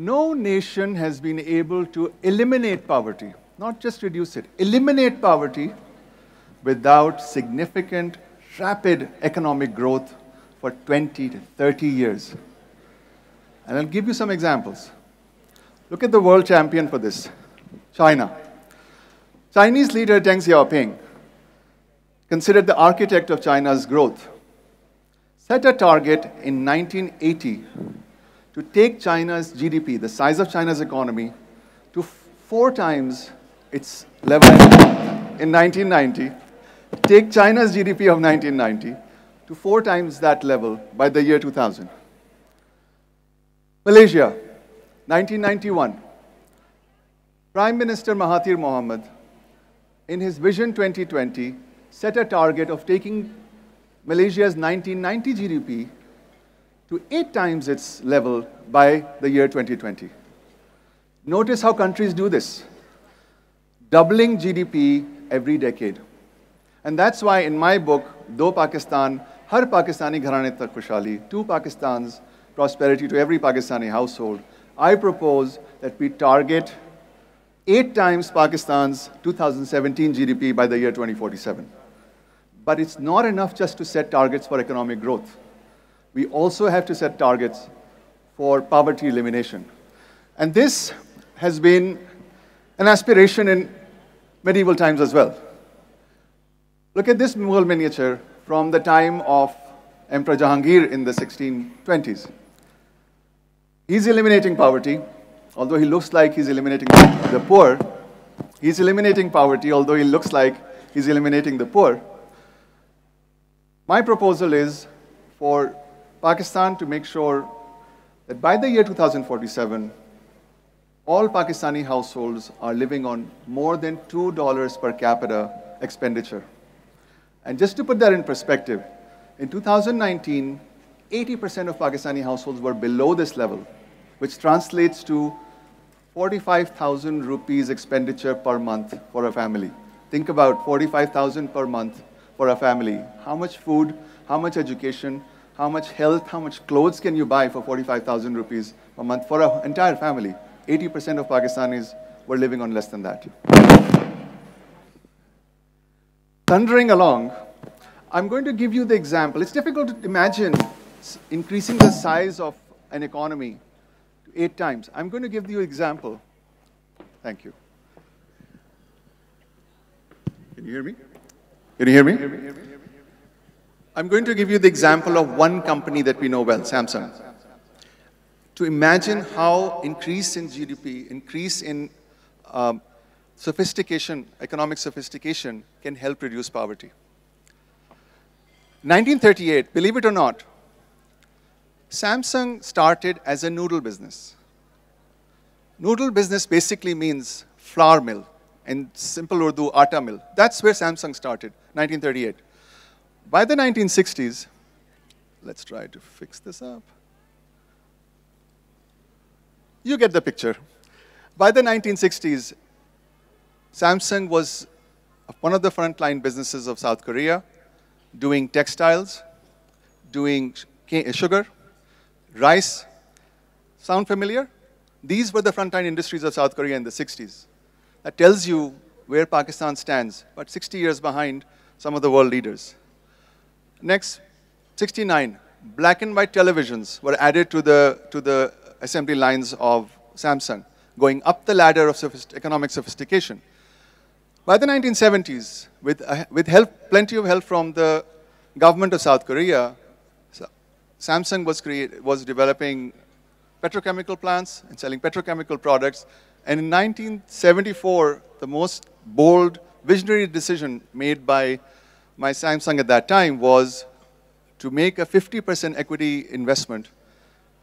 No nation has been able to eliminate poverty, not just reduce it, eliminate poverty without significant, rapid economic growth for 20 to 30 years. And I'll give you some examples. Look at the world champion for this, China. Chinese leader Deng Xiaoping, considered the architect of China's growth, set a target in 1980 to take China's GDP, the size of China's economy, to four times its level in 1990, take China's GDP of 1990 to four times that level by the year 2000. Malaysia, 1991. Prime Minister Mahathir Mohamad, in his Vision 2020, set a target of taking Malaysia's 1990 GDP to eight times its level by the year 2020. Notice how countries do this doubling GDP every decade. And that's why in my book, Do Pakistan, Har Pakistani Gharane Khushali, Two Pakistans, Prosperity to Every Pakistani Household, I propose that we target eight times Pakistan's 2017 GDP by the year 2047. But it's not enough just to set targets for economic growth. We also have to set targets for poverty elimination. And this has been an aspiration in medieval times as well. Look at this Mughal miniature from the time of Emperor Jahangir in the 1620s. He's eliminating poverty, although he looks like he's eliminating the poor. He's eliminating poverty, although he looks like he's eliminating the poor. My proposal is for Pakistan to make sure that by the year 2047, all Pakistani households are living on more than $2 per capita expenditure. And just to put that in perspective, in 2019, 80% of Pakistani households were below this level, which translates to 45,000 rupees expenditure per month for a family. Think about 45,000 per month for a family. How much food, how much education, how much health, how much clothes can you buy for 45,000 rupees a month for an entire family? 80% of Pakistanis were living on less than that. Thundering along, I'm going to give you the example. It's difficult to imagine increasing the size of an economy eight times. I'm going to give you an example. Thank you. Can you hear me? Can you hear me? I'm going to give you the example of one company that we know well, Samsung. To imagine how increase in GDP, increase in um, sophistication, economic sophistication can help reduce poverty. 1938, believe it or not, Samsung started as a noodle business. Noodle business basically means flour mill, and simple Urdu, atta mill. That's where Samsung started, 1938. By the 1960s, let's try to fix this up. You get the picture. By the 1960s, Samsung was one of the frontline businesses of South Korea, doing textiles, doing sugar, rice. Sound familiar? These were the frontline industries of South Korea in the 60s. That tells you where Pakistan stands, but 60 years behind some of the world leaders. Next, 69, black and white televisions were added to the, to the assembly lines of Samsung, going up the ladder of sophist economic sophistication. By the 1970s, with, uh, with help, plenty of help from the government of South Korea, Samsung was, create, was developing petrochemical plants and selling petrochemical products. And in 1974, the most bold, visionary decision made by my Samsung at that time was to make a 50% equity investment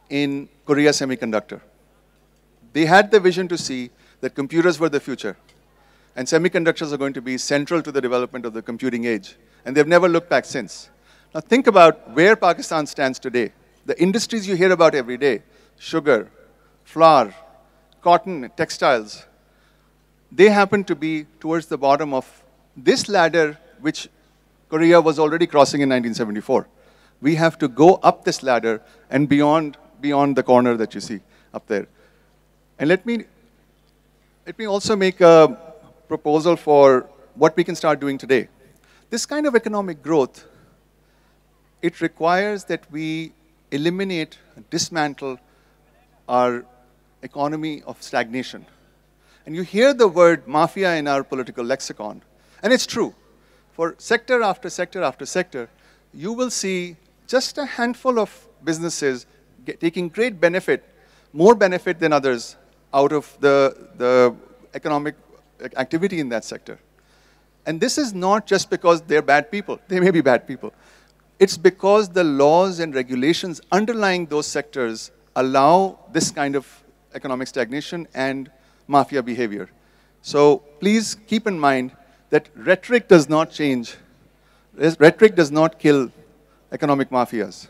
in Korea Semiconductor. They had the vision to see that computers were the future, and semiconductors are going to be central to the development of the computing age. And they've never looked back since. Now think about where Pakistan stands today. The industries you hear about every day, sugar, flour, cotton, textiles, they happen to be towards the bottom of this ladder, which Korea was already crossing in 1974. We have to go up this ladder and beyond, beyond the corner that you see up there. And let me, let me also make a proposal for what we can start doing today. This kind of economic growth, it requires that we eliminate, dismantle our economy of stagnation. And you hear the word mafia in our political lexicon, and it's true. For sector after sector after sector, you will see just a handful of businesses get, taking great benefit, more benefit than others, out of the, the economic activity in that sector. And this is not just because they're bad people. They may be bad people. It's because the laws and regulations underlying those sectors allow this kind of economic stagnation and mafia behavior. So please keep in mind that rhetoric does not change. Rhetoric does not kill economic mafias.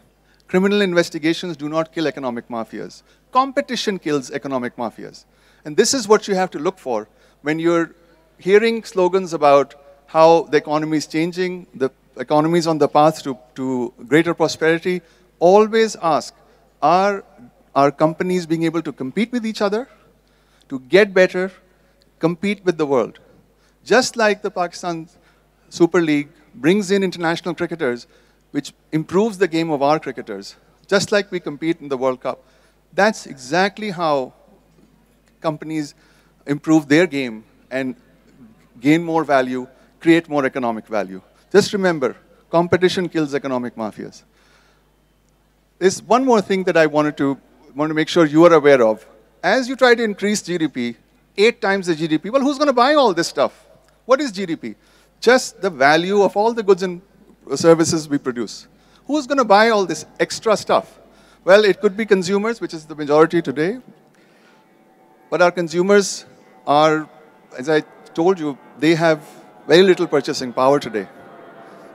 Criminal investigations do not kill economic mafias. Competition kills economic mafias. And this is what you have to look for when you're hearing slogans about how the economy is changing, the economy is on the path to, to greater prosperity. Always ask, are, are companies being able to compete with each other, to get better, compete with the world? Just like the Pakistan Super League brings in international cricketers, which improves the game of our cricketers, just like we compete in the World Cup. That's exactly how companies improve their game and gain more value, create more economic value. Just remember, competition kills economic mafias. There's one more thing that I wanted to, want to make sure you are aware of. As you try to increase GDP, eight times the GDP, well, who's going to buy all this stuff? What is GDP? Just the value of all the goods and services we produce. Who's going to buy all this extra stuff? Well, it could be consumers, which is the majority today. But our consumers are, as I told you, they have very little purchasing power today.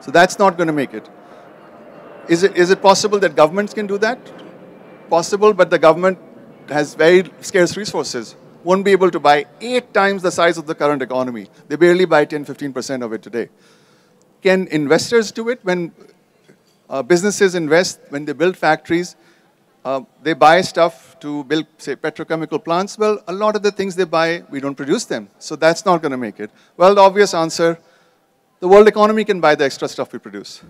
So that's not going to make it. Is it, is it possible that governments can do that? Possible, but the government has very scarce resources. Won't be able to buy eight times the size of the current economy. They barely buy 10, 15% of it today. Can investors do it? When uh, businesses invest, when they build factories, uh, they buy stuff to build, say, petrochemical plants. Well, a lot of the things they buy, we don't produce them. So that's not going to make it. Well, the obvious answer, the world economy can buy the extra stuff we produce.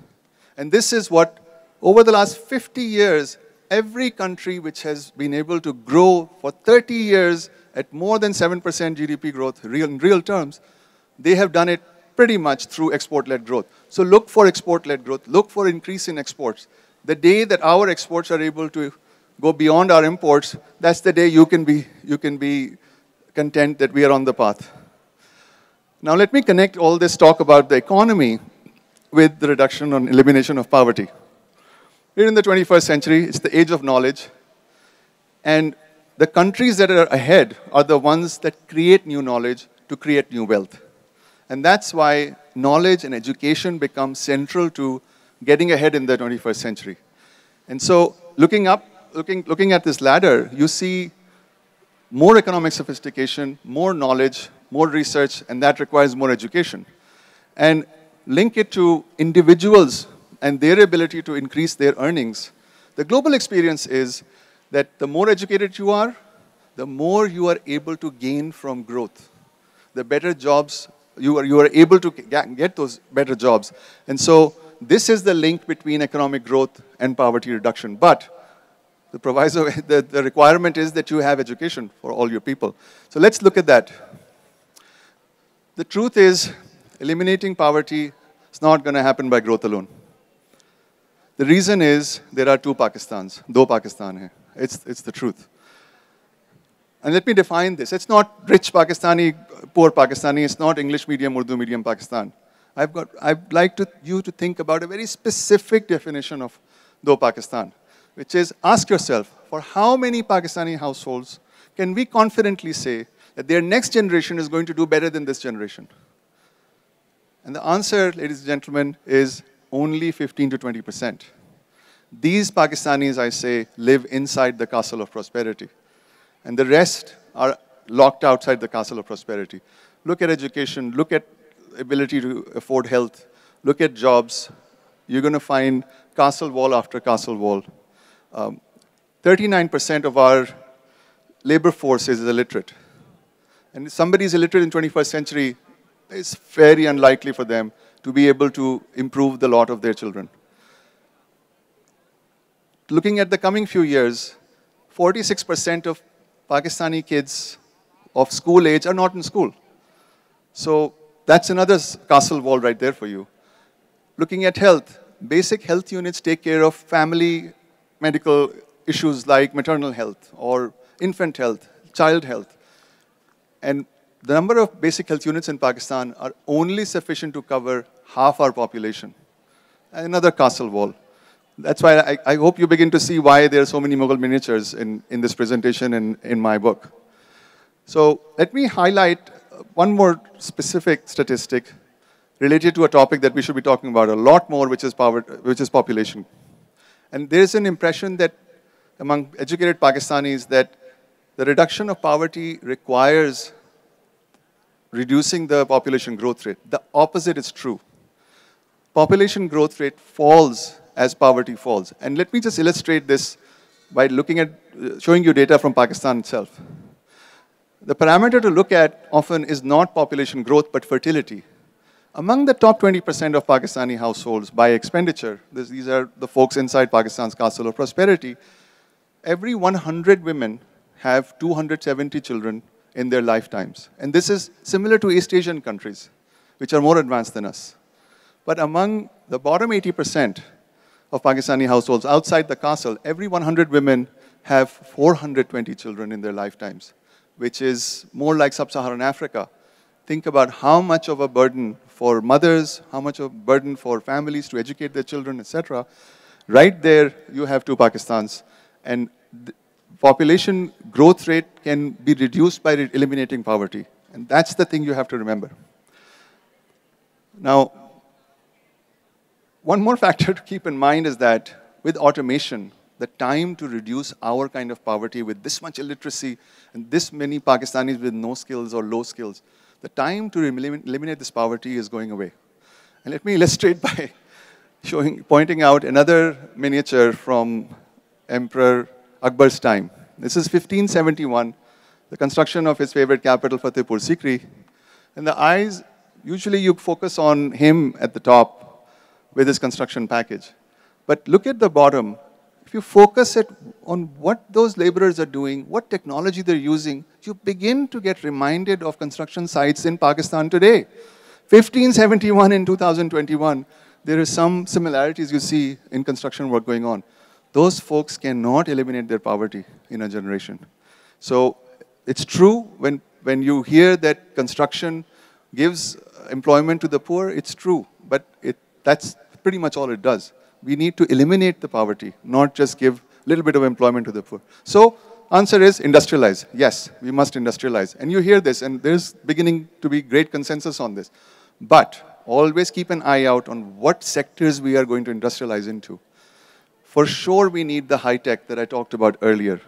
And this is what, over the last 50 years, every country which has been able to grow for 30 years at more than 7% GDP growth real, in real terms, they have done it pretty much through export-led growth. So look for export-led growth. Look for increase in exports. The day that our exports are able to go beyond our imports, that's the day you can be, you can be content that we are on the path. Now let me connect all this talk about the economy with the reduction and elimination of poverty. We're in the 21st century, it's the age of knowledge, and the countries that are ahead are the ones that create new knowledge to create new wealth. And that's why knowledge and education become central to getting ahead in the 21st century. And so looking up, looking, looking at this ladder, you see more economic sophistication, more knowledge, more research, and that requires more education. And link it to individuals and their ability to increase their earnings. The global experience is that the more educated you are, the more you are able to gain from growth. The better jobs you are, you are able to get those better jobs. And so this is the link between economic growth and poverty reduction. But the proviso, the, the requirement is that you have education for all your people. So let's look at that. The truth is, eliminating poverty is not going to happen by growth alone. The reason is there are two Pakistans, do Pakistan hai. It's, it's the truth. And let me define this. It's not rich Pakistani, poor Pakistani. It's not English medium, Urdu medium Pakistan. I've got, I'd like to, you to think about a very specific definition of Do Pakistan, which is ask yourself, for how many Pakistani households can we confidently say that their next generation is going to do better than this generation? And the answer, ladies and gentlemen, is only 15 to 20 percent. These Pakistanis, I say, live inside the castle of prosperity and the rest are locked outside the castle of prosperity. Look at education, look at ability to afford health, look at jobs. You're going to find castle wall after castle wall. 39% um, of our labor force is illiterate. And if somebody is illiterate in 21st century, it's very unlikely for them to be able to improve the lot of their children. Looking at the coming few years, 46% of Pakistani kids of school age are not in school. So that's another castle wall right there for you. Looking at health, basic health units take care of family medical issues like maternal health or infant health, child health. And the number of basic health units in Pakistan are only sufficient to cover half our population. Another castle wall. That's why I, I, hope you begin to see why there are so many Mughal miniatures in, in this presentation and in my book. So let me highlight one more specific statistic related to a topic that we should be talking about a lot more, which is, power, which is population. And there is an impression that among educated Pakistanis that the reduction of poverty requires reducing the population growth rate. The opposite is true. Population growth rate falls as poverty falls. And let me just illustrate this by looking at, uh, showing you data from Pakistan itself. The parameter to look at often is not population growth, but fertility. Among the top 20% of Pakistani households by expenditure, this, these are the folks inside Pakistan's castle of prosperity, every 100 women have 270 children in their lifetimes. And this is similar to East Asian countries, which are more advanced than us. But among the bottom 80% of Pakistani households outside the castle, every 100 women have 420 children in their lifetimes, which is more like sub-Saharan Africa. Think about how much of a burden for mothers, how much of a burden for families to educate their children, etc. Right there, you have two Pakistans. And population growth rate can be reduced by eliminating poverty. And that's the thing you have to remember. Now, one more factor to keep in mind is that with automation, the time to reduce our kind of poverty with this much illiteracy and this many Pakistanis with no skills or low skills, the time to eliminate this poverty is going away. And let me illustrate by showing, pointing out another miniature from Emperor Akbar's time. This is 1571, the construction of his favorite capital, Fatehpur Sikri. And the eyes, usually you focus on him at the top with this construction package. But look at the bottom. If you focus it on what those laborers are doing, what technology they're using, you begin to get reminded of construction sites in Pakistan today. 1571 in 2021, there are some similarities you see in construction work going on. Those folks cannot eliminate their poverty in a generation. So it's true when, when you hear that construction gives employment to the poor, it's true, but it, that's pretty much all it does. We need to eliminate the poverty, not just give a little bit of employment to the poor. So Answer is industrialize. Yes, we must industrialize. And you hear this, and there's beginning to be great consensus on this. But always keep an eye out on what sectors we are going to industrialize into. For sure, we need the high tech that I talked about earlier.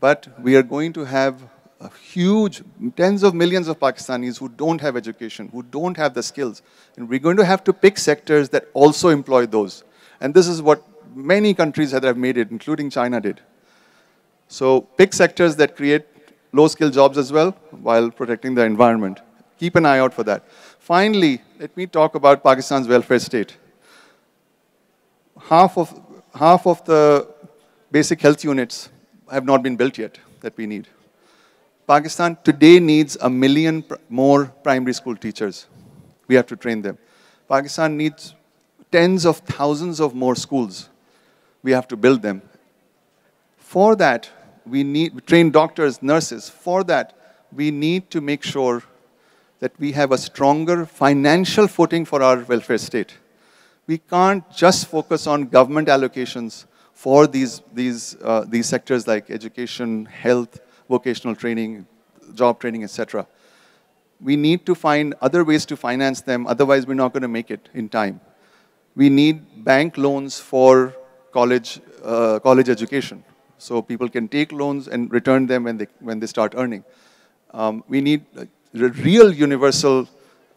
But we are going to have huge, tens of millions of Pakistanis who don't have education, who don't have the skills. And we're going to have to pick sectors that also employ those. And this is what many countries that have made it, including China, did. So pick sectors that create low-skill jobs as well while protecting the environment. Keep an eye out for that. Finally, let me talk about Pakistan's welfare state. Half of, half of the basic health units have not been built yet that we need. Pakistan today needs a million pr more primary school teachers. We have to train them. Pakistan needs tens of thousands of more schools. We have to build them. For that, we need train doctors, nurses. For that, we need to make sure that we have a stronger financial footing for our welfare state. We can't just focus on government allocations for these, these, uh, these sectors like education, health, vocational training, job training, etc. We need to find other ways to finance them, otherwise we're not going to make it in time. We need bank loans for college, uh, college education so people can take loans and return them when they, when they start earning. Um, we need a real universal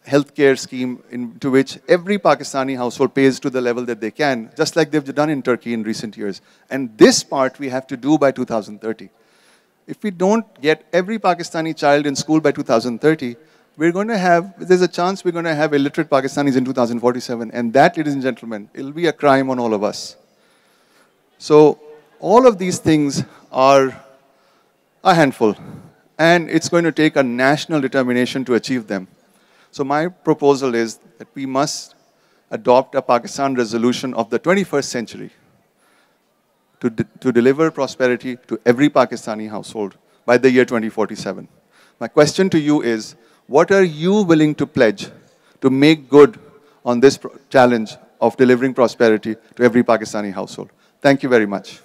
healthcare scheme into which every Pakistani household pays to the level that they can, just like they've done in Turkey in recent years. And this part we have to do by 2030. If we don't get every Pakistani child in school by 2030, we're going to have, there's a chance we're going to have illiterate Pakistanis in 2047. And that, ladies and gentlemen, it'll be a crime on all of us. So all of these things are a handful. And it's going to take a national determination to achieve them. So my proposal is that we must adopt a Pakistan resolution of the 21st century to, de to deliver prosperity to every Pakistani household by the year 2047. My question to you is, what are you willing to pledge to make good on this challenge of delivering prosperity to every Pakistani household? Thank you very much.